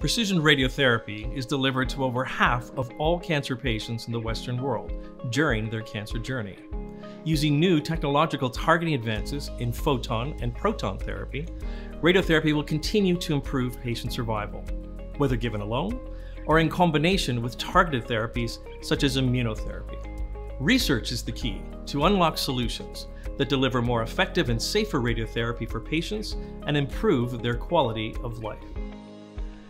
Precision radiotherapy is delivered to over half of all cancer patients in the Western world during their cancer journey. Using new technological targeting advances in photon and proton therapy, radiotherapy will continue to improve patient survival, whether given alone or in combination with targeted therapies such as immunotherapy. Research is the key to unlock solutions that deliver more effective and safer radiotherapy for patients and improve their quality of life.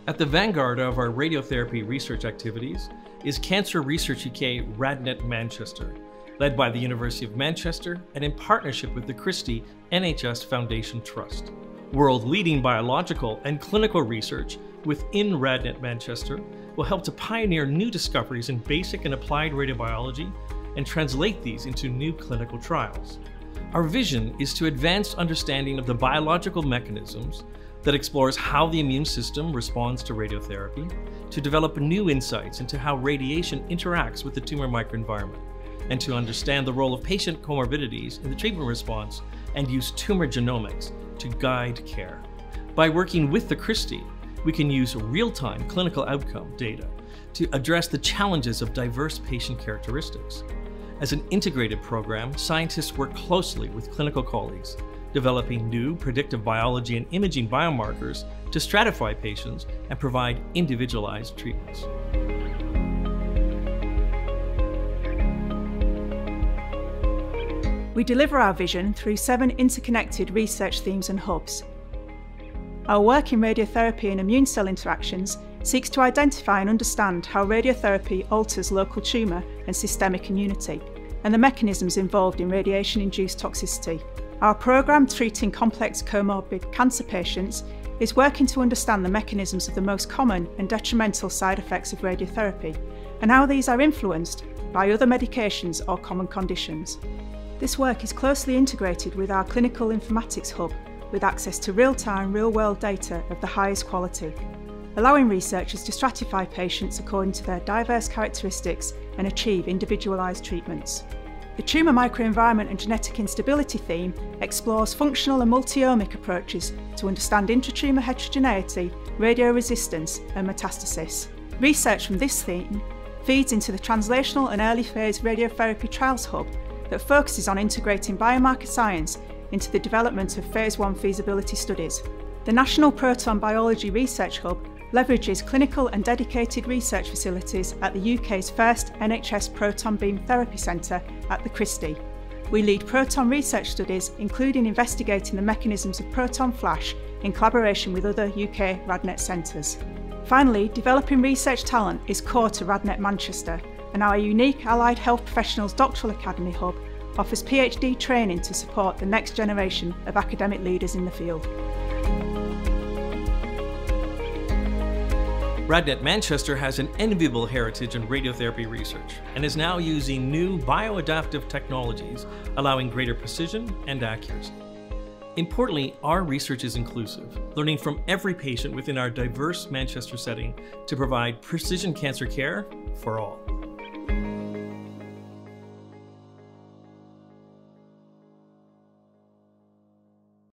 At the vanguard of our radiotherapy research activities is Cancer Research UK RadNet Manchester, led by the University of Manchester and in partnership with the Christie NHS Foundation Trust. World leading biological and clinical research within RadNet Manchester will help to pioneer new discoveries in basic and applied radiobiology and translate these into new clinical trials. Our vision is to advance understanding of the biological mechanisms that explores how the immune system responds to radiotherapy, to develop new insights into how radiation interacts with the tumor microenvironment, and to understand the role of patient comorbidities in the treatment response and use tumor genomics to guide care. By working with the Christie, we can use real-time clinical outcome data to address the challenges of diverse patient characteristics. As an integrated program, scientists work closely with clinical colleagues developing new predictive biology and imaging biomarkers to stratify patients and provide individualized treatments. We deliver our vision through seven interconnected research themes and hubs. Our work in radiotherapy and immune cell interactions seeks to identify and understand how radiotherapy alters local tumour and systemic immunity, and the mechanisms involved in radiation induced toxicity. Our programme treating complex comorbid cancer patients is working to understand the mechanisms of the most common and detrimental side effects of radiotherapy and how these are influenced by other medications or common conditions. This work is closely integrated with our clinical informatics hub with access to real-time, real-world data of the highest quality, allowing researchers to stratify patients according to their diverse characteristics and achieve individualised treatments. The tumour microenvironment and genetic instability theme explores functional and multi-omic approaches to understand intratumour heterogeneity, radioresistance and metastasis. Research from this theme feeds into the Translational and Early Phase Radiotherapy Trials Hub that focuses on integrating biomarker science into the development of Phase 1 feasibility studies. The National Proton Biology Research Hub leverages clinical and dedicated research facilities at the UK's first NHS Proton Beam Therapy Centre at the Christie. We lead proton research studies, including investigating the mechanisms of proton flash in collaboration with other UK RadNet centres. Finally, developing research talent is core to RadNet Manchester, and our unique Allied Health Professionals Doctoral Academy Hub offers PhD training to support the next generation of academic leaders in the field. RadNet Manchester has an enviable heritage in radiotherapy research and is now using new bioadaptive technologies, allowing greater precision and accuracy. Importantly, our research is inclusive, learning from every patient within our diverse Manchester setting to provide precision cancer care for all.